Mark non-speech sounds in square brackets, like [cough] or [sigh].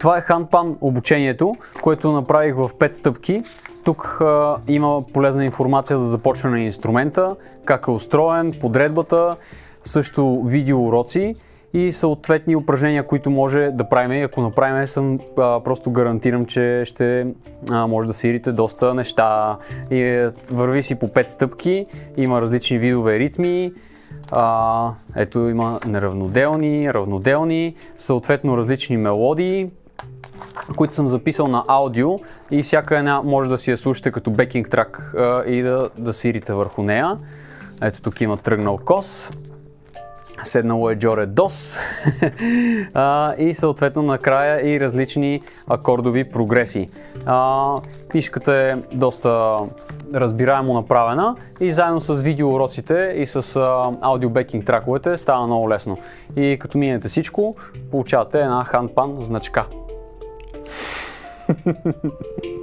това е Handpan обучението, което направих в 5 стъпки. Тук а, има полезна информация за започване на инструмента, как е устроен, подредбата, също видео уроци и съответни упражнения, които може да правим. И ако направим, съм а, просто гарантирам, че ще а, може да свирите доста неща. И, е, върви си по 5 стъпки, има различни видове ритми, а, ето има неравноделни, равноделни, съответно различни мелодии, които съм записал на аудио и всяка една може да си я слушате като бекинг трак и да, да свирите върху нея. Ето тук има тръгнал кос, седнало е Джоре Дос [laughs] а, и съответно накрая и различни акордови прогреси. А, книжката е доста разбираемо направена и заедно с видеоуроците и с аудиобекинг траковете става много лесно. И като минете всичко, получавате една хандпан значка. Ha ha ha ha.